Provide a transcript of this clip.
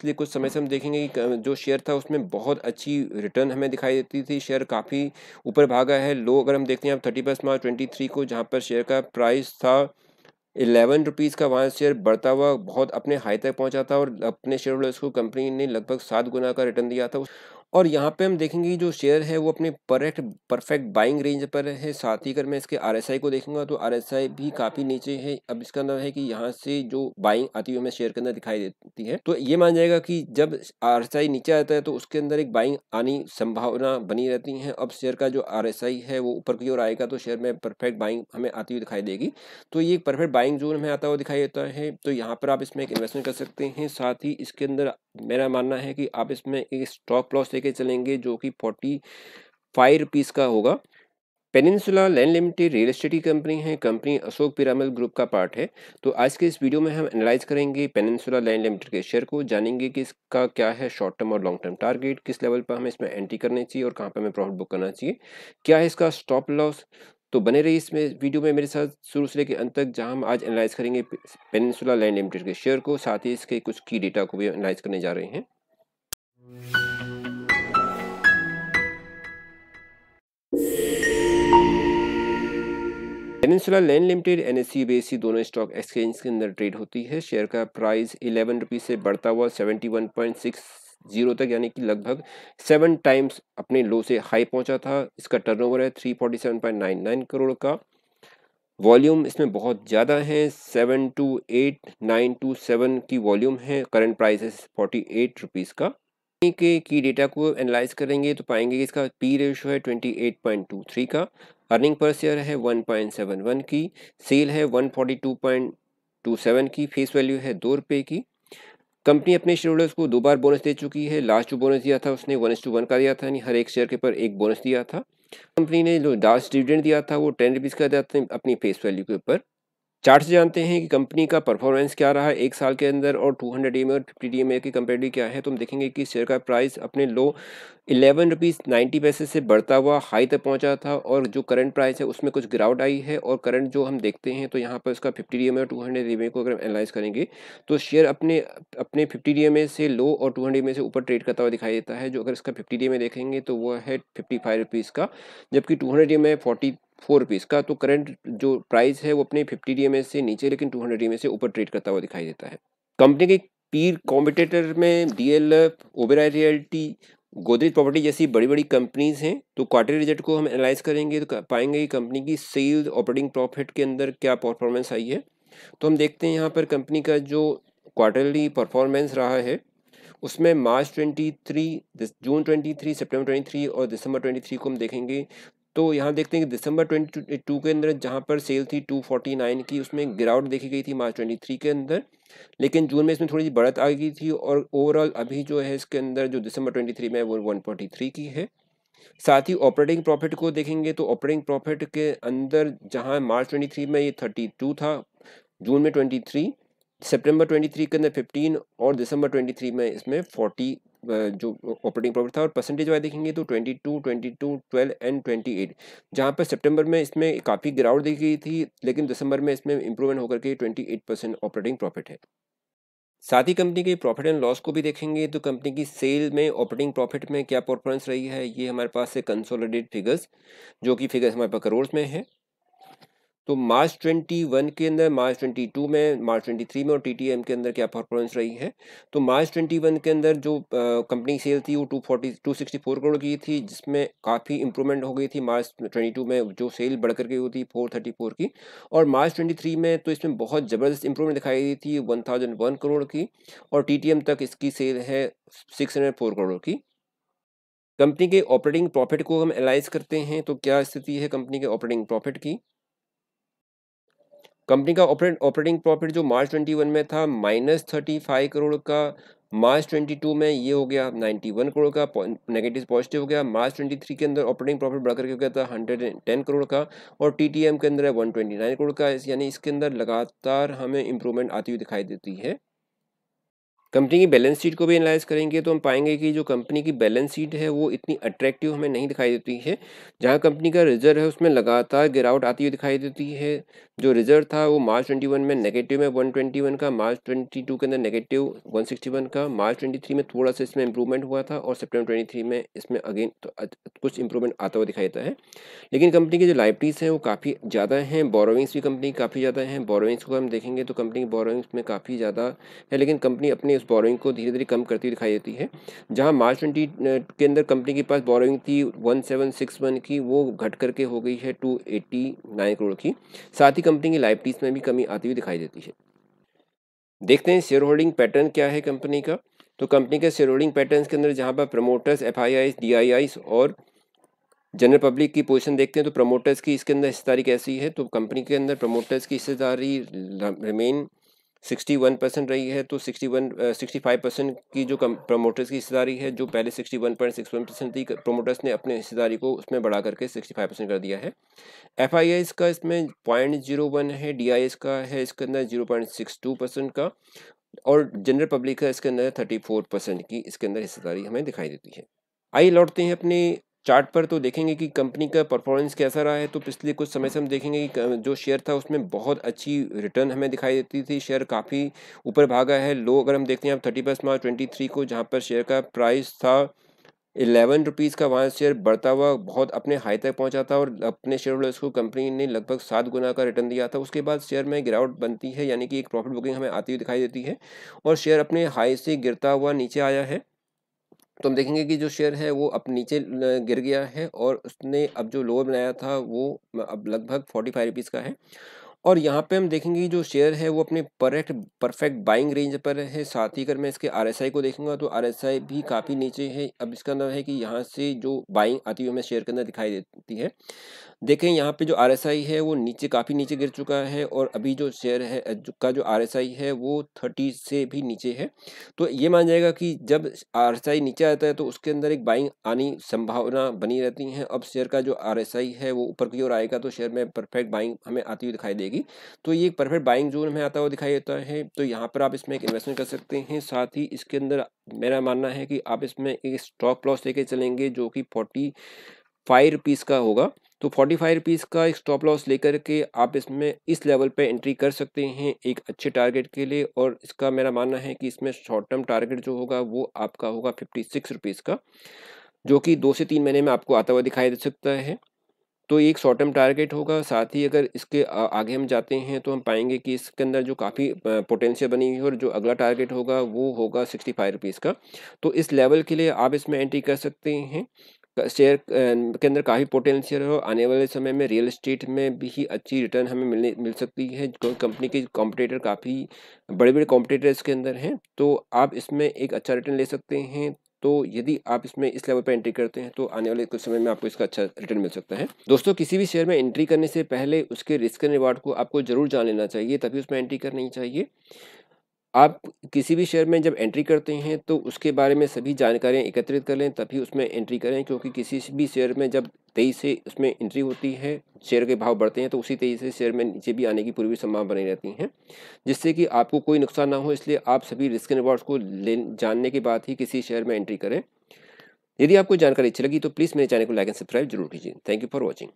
पिछले कुछ समय से हम देखेंगे कि जो शेयर था उसमें बहुत अच्छी रिटर्न हमें दिखाई देती थी। शेयर काफ़ी ऊपर भागा है। लो अगर हम देखते हैं आप thirty first March twenty three को, जहाँ पर शेयर का प्राइस था इलेवन रुपीज़ का, वहाँ शेयर बढ़ता हुआ बहुत अपने हाई तक पहुँचा था और अपने शेयर होल्डर्स को कंपनी ने लगभग सात गुना का रिटर्न दिया था। और यहाँ पे हम देखेंगे जो शेयर है वो अपने परफेक्ट परफेक्ट बाइंग रेंज पर है। साथ ही अगर मैं इसके आरएसआई को देखूँगा तो आरएसआई भी काफ़ी नीचे है। अब इसका अंदर है कि यहाँ से जो बाइंग आती हुई हमें शेयर के अंदर दिखाई देती है। तो ये मान जाएगा कि जब आरएसआई नीचे आता है तो उसके अंदर एक बाइंग आनी संभावना बनी रहती है। अब शेयर का जो आरएसआई है वो ऊपर की ओर आएगा तो शेयर में परफेक्ट बाइंग हमें आती हुई दिखाई देगी। तो ये परफेक्ट बाइंग जोन हमें आता हुआ दिखाई देता है। तो यहाँ पर आप इसमें एक इन्वेस्टमेंट कर सकते हैं। साथ ही इसके अंदर मेरा मानना है कि आप इसमें एक स्टॉक लॉस लेके चलेंगे जो कि फोर्टी फाइव रुपीज़ का होगा। Peninsula land limited real estate की कंपनी है कंपनी अशोक पिरामल ग्रुप का पार्ट है। तो आज के इस वीडियो में हम एनालाइज करेंगे पेनिनसुला लैंड लिमिटेड के शेयर को, जानेंगे कि इसका क्या है शॉर्ट टर्म और लॉन्ग टर्म टारगेट किस लेवल पर हमें इसमें एंट्री करनी चाहिए और कहाँ पर हमें प्रॉफिट बुक करना चाहिए, क्या है इसका स्टॉप लॉस तो बने रही इसमें वीडियो में मेरे साथ शुरू से लेकर अंत तक, जहाँ हम आज एनालाइज करेंगे पेनिनसुला लैंड लिमिटेड के शेयर को, साथ ही इसके कुछ की डेटा को भी एनालाइज करने जा रहे हैं। Peninsula land limited, N S दोनों स्टॉक एक्सचेंज के अंदर ट्रेड होती है। शेयर का प्राइस इलेवन रुपीज़ से बढ़ता हुआ seventy one point six zero तक, यानी कि लगभग सेवन टाइम्स अपने लो से हाई पहुँचा था। इसका टर्नओवर है three forty seven point nine nine crore का। वॉल्यूम इसमें बहुत ज़्यादा है, seven two eight nine two seven की वॉल्यूम है। करंट प्राइस है फोर्टी एट रुपीज़ का। के, की डेटा को एनालाइज करेंगे तो पाएँगे कि इसका पी रेशो है ट्वेंटी का। अर्निंग पर शेयर है वन पॉइंट सेवन वन की सेल है one forty two point two seven की फेस वैल्यू है दो रुपये की। कंपनी अपने शेयर होल्डर्स को दो बार बोनस दे चुकी है। लास्ट जो बोनस दिया था उसने वन टू वन का दिया था, यानी हर एक शेयर के पर एक बोनस दिया था। कंपनी ने जो लास्ट डिविडेंड दिया था वो टेन रुपीज़ का दिया था अपनी फेस वैल्यू के ऊपर। चार्ट से जानते हैं कि कंपनी का परफॉर्मेंस क्या रहा है एक साल के अंदर और 200 डी और 50 डी की कंपेरिटी क्या है? तो हम देखेंगे कि शेयर का प्राइस अपने लो इलेवन रुपीज़ नाइन्टी पैसे से बढ़ता हुआ हाई तक पहुँचा था और जो करंट प्राइस है उसमें कुछ गिरावट आई है और करंट जो हम देखते हैं तो यहाँ पर इसका फिफ्टी डी और टू हंड्रेड डी को अगर एनालाइज करेंगे तो शेयर अपने अपने फिफ्टी डी से लो और टू हंड्रेड से ऊपर ट्रेड करता हुआ दिखाई देता है। जो अगर इसका फिफ्टी डी देखेंगे तो वह है फिफ्टी फाइव रुपीज़ का, जबकि टू हंड्रेड डी में फोर रुपीज़ का तो करंट जो प्राइस है वो अपने फिफ्टी डी से नीचे, लेकिन टू हंड्रेड डी से ऊपर ट्रेड करता हुआ दिखाई देता है। कंपनी के पीर कॉम्पिटेटर में D L F Oberoi realty Godrej property जैसी बड़ी बड़ी कंपनीज़ हैं तो क्वार्टर रिज़ल्ट को हम एनालाइज करेंगे तो पाएँगे कि कंपनी की सेल्स ऑपरेटिंग प्रॉफिट के अंदर क्या परफॉर्मेंस आई है। तो हम देखते हैं यहाँ पर कंपनी का जो क्वार्टरली परफॉर्मेंस रहा है, उसमें March twenty three, June twenty three September twenty three और दिसंबर ट्वेंटी थ्री को हम देखेंगे तो यहाँ देखते हैं कि दिसंबर ट्वेंटी टू के अंदर जहाँ पर सेल थी टू फोर्टी नाइन की, उसमें गिरावट देखी गई थी मार्च ट्वेंटी थ्री के अंदर, लेकिन जून में इसमें थोड़ी सी बढ़त आ गई थी और ओवरऑल अभी जो है इसके अंदर जो दिसंबर ट्वेंटी थ्री में वो वन फोर्टी थ्री की है। साथ ही ऑपरेटिंग प्रॉफिट को देखेंगे तो ऑपरेटिंग प्रॉफिट के अंदर जहाँ मार्च ट्वेंटी थ्री में ये थर्टी टू था, जून में ट्वेंटी थ्री, सितंबर ट्वेंटी थ्री के अंदर फिफ्टीन और दिसंबर ट्वेंटी थ्री में इसमें फोर्टी जो ऑपरेटिंग प्रॉफिट था और परसेंटेज वाइज देखेंगे तो twenty two twenty two twelve and twenty eight जहाँ पर सितंबर में इसमें काफ़ी गिरावट देखी गई थी, लेकिन दिसंबर में इसमें इंप्रूवमेंट होकर के twenty eight percent operating profit है। साथ ही कंपनी के प्रॉफिट एंड लॉस को भी देखेंगे तो कंपनी की सेल में ऑपरेटिंग प्रॉफिट में क्या परफॉर्मेंस रही है, ये हमारे पास है कंसोलिडेट फिगर्स जो कि फिगर्स हमारे पास करोड़ में है। तो मार्च ट्वेंटी वन के अंदर, मार्च ट्वेंटी टू में, मार्च ट्वेंटी थ्री में और टी टी एम के अंदर क्या परफॉर्मेंस रही है? तो मार्च ट्वेंटी वन के अंदर जो कंपनी सेल थी वो two forty two sixty four crore की थी, जिसमें काफ़ी इंप्रूवमेंट हो गई थी मार्च ट्वेंटी टू में, जो सेल बढ़ करके हुई थी फोर थर्टी फोर की। और मार्च ट्वेंटी थ्री में तो इसमें बहुत ज़बरदस्त इंप्रूवमेंट दिखाई दी थी वन थाउज़ेंड वन करोड़ की, और टी टी एम तक इसकी सेल है सिक्स हंड्रेड फोर करोड़ की। कंपनी के ऑपरेटिंग प्रॉफिट को हम एनालाइज करते हैं तो क्या स्थिति है कंपनी के ऑपरेटिंग प्रॉफिट की? कंपनी का ऑपरेट ऑपरेटिंग प्रॉफिट जो मार्च ट्वेंटी वन में था माइनस थर्टी फाइव करोड़ का मार्च ट्वेंटी टू में ये हो गया नाइन्टी वन करोड़ का नेगेटिव पॉजिटिव हो गया। मार्च ट्वेंटी थ्री के अंदर ऑपरेटिंग प्रॉफिट बढ़कर के हो गया था हंड्रेड एंड टेन करोड़ का, और टीटीएम के अंदर है वन ट्वेंटी नाइन करोड़ का यानी इसके अंदर लगातार हमें इंप्रूवमेंट आती हुई दिखाई देती है। कंपनी की बैलेंस शीट को भी एनालाइज करेंगे तो हम पाएँगे कि जो कंपनी की बैलेंस शीट है वो इतनी अट्रैक्टिव हमें नहीं दिखाई देती है। जहाँ कंपनी का रिज़र्व है उसमें लगातार गिरावट आती हुई दिखाई देती है। जो रिज़र्व था वो मार्च 21 में नेगेटिव में 121 का, मार्च 22 के अंदर नेगेटिव 161 का, मार्च 23 में थोड़ा सा इसमें इंप्रूवमेंट हुआ था और सेप्टेम्बर 23 में इसमें अगेन तो कुछ इंप्रूवमेंट आता हुआ दिखाई देता है। लेकिन कंपनी की जो लाइबिलिटीज़ हैं वो काफ़ी ज़्यादा हैं बोरोविंग्स भी कंपनी काफ़ी ज़्यादा हैं। बोरोविंग्स को हम देखेंगे तो कंपनी की बोरोविंग्स में काफ़ी ज़्यादा है, लेकिन कंपनी अपने उस बोरोइंग को धीरे धीरे कम करती दिखाई देती है। जहाँ मार्च ट्वेंटी के अंदर कंपनी के पास बोरोइंग थी वन सेवन सिक्स वन की, वो घट करके हो गई है टू एट्टी नाइन करोड़ की। साथ ही कंपनी की लाइबिलिटीज़ में भी कमी आती हुई दिखाई देती है। देखते हैं शेयर होल्डिंग पैटर्न क्या है कंपनी का। तो कंपनी के शेयर होल्डिंग पैटर्न के अंदर जहाँ पर प्रमोटर्स एफ़ आई और जनरल पब्लिक की पोजीशन देखते हैं तो प्रमोटर्स की इसके अंदर हिस्सेदारी कैसी है? तो कंपनी के अंदर प्रमोटर्स की हिस्सेदारी रिमेन सिक्सटी वन परसेंट रही है तो sixty one sixty five percent की जो कम प्रमोटर्स की हिस्सेदारी है, जो पहले sixty one point six one percent थी प्रमोटर्स ने अपने हिस्सेदारी को उसमें बढ़ा करके सिक्सटी फाइव परसेंट कर दिया है। एफ़ आई आई का इसमें पॉइंट ज़ीरो वन है डी आई एस का है इसके अंदर zero point six two percent का, और जनरल पब्लिक का इसके अंदर थर्टी फोर परसेंट की इसके अंदर हिस्सेदारी हमें दिखाई देती है। आइए लौटते हैं अपने चार्ट पर तो देखेंगे कि कंपनी का परफॉर्मेंस कैसा रहा है तो पिछले कुछ समय से हम देखेंगे कि जो शेयर था उसमें बहुत अच्छी रिटर्न हमें दिखाई देती थी। शेयर काफ़ी ऊपर भागा है। लो अगर हम देखते हैं आप thirty first March twenty three को जहाँ पर शेयर का प्राइस था, इलेवन रुपीज़ का वहाँ शेयर बढ़ता हुआ बहुत अपने हाई तक पहुँचा था और अपने शेयर होल्डर्स को कंपनी ने लगभग सात गुना का रिटर्न दिया था। उसके बाद शेयर में गिरावट बनती है, यानी कि एक प्रॉफिट बुकिंग हमें आती हुई दिखाई देती है और शेयर अपने हाई से गिरता हुआ नीचे आया है। तो हम देखेंगे कि जो शेयर है, वो अब नीचे गिर गया है और उसने अब जो लोअर बनाया था, वो अब लगभग फोर्टी फाइव रुपीज़ का है। और यहाँ पे हम देखेंगे कि जो शेयर है, वो अपने परफेक्ट परफेक्ट बाइंग रेंज पर है। साथ ही अगर मैं इसके आरएसआई को देखूँगा तो आरएसआई भी काफ़ी नीचे है। अब इसका अंदर है कि यहाँ से जो बाइंग आती हुई हमें शेयर के अंदर दिखाई देती है। देखें, यहाँ पे जो RSI है, वो नीचे, काफ़ी नीचे गिर चुका है और अभी जो शेयर है का जो RSI है, वो थर्टी से भी नीचे है। तो ये मान जाएगा कि जब RSI नीचे आता है तो उसके अंदर एक बाइंग आनी संभावना बनी रहती है। अब शेयर का जो RSI है, वो ऊपर की ओर आएगा तो शेयर में परफेक्ट बाइंग हमें आती हुई दिखाई देगी। तो ये परफेक्ट बाइंग जोन हमें आता हुआ दिखाई देता है। तो यहाँ पर आप इसमें एक इन्वेस्टमेंट कर सकते हैं। साथ ही इसके अंदर मेरा मानना है कि आप इसमें एक स्टॉक लॉस लेके चलेंगे, जो कि फोर्टी फाइव रुपीज़ का होगा। तो फोर्टी फाइव रुपीज़ का एक स्टॉप लॉस लेकर के आप इसमें इस लेवल पे एंट्री कर सकते हैं एक अच्छे टारगेट के लिए और इसका मेरा मानना है कि इसमें शॉर्ट टर्म टारगेट जो होगा वो आपका होगा फिफ्टी सिक्स रुपीज़ का, जो कि दो से तीन महीने में आपको आता हुआ दिखाई दे सकता है। तो एक शॉर्ट टर्म टारगेट होगा, साथ ही अगर इसके आगे हम जाते हैं तो हम पाएँगे कि इसके अंदर जो काफ़ी पोटेंशियल बनी हुई है और जो अगला टारगेट होगा वो होगा सिक्सटी फाइव रुपीज़ का। तो इस लेवल के लिए आप इसमें एंट्री कर सकते हैं। शेयर के अंदर काफ़ी पोटेंशियल हो आने वाले समय में रियल इस्टेट में भी अच्छी रिटर्न हमें मिलने, मिल सकती है। क्योंकि कंपनी के कॉम्पिटेटर काफ़ी बड़े बड़े कॉम्पिटेटर इसके अंदर हैं तो आप इसमें एक अच्छा रिटर्न ले सकते हैं। तो यदि आप इसमें इस लेवल पर एंट्री करते हैं तो आने वाले कुछ समय में आपको इसका अच्छा रिटर्न मिल सकता है। दोस्तों, किसी भी शेयर में एंट्री करने से पहले उसके रिस्क एंड रिवार्ड को आपको ज़रूर जान लेना चाहिए, तभी उसमें एंट्री करनी चाहिए। आप किसी भी शेयर में जब एंट्री करते हैं तो उसके बारे में सभी जानकारियाँ एकत्रित कर लें, तभी उसमें एंट्री करें, क्योंकि किसी भी शेयर में जब तेईस से उसमें एंट्री होती है, शेयर के भाव बढ़ते हैं तो उसी तेईस से शेयर में नीचे भी आने की पूरी संभावना बनी रहती है, जिससे कि आपको कोई नुकसान ना हो। इसलिए आप सभी रिस्क एंड रिवॉर्ड्स को ले जानने के बाद ही किसी शेयर में एंट्री करें। यदि आपको जानकारी अच्छी लगी तो प्लीज़ मेरे चैनल को लाइक एंड सब्सक्राइब ज़रूर कीजिए। Thank you for watching.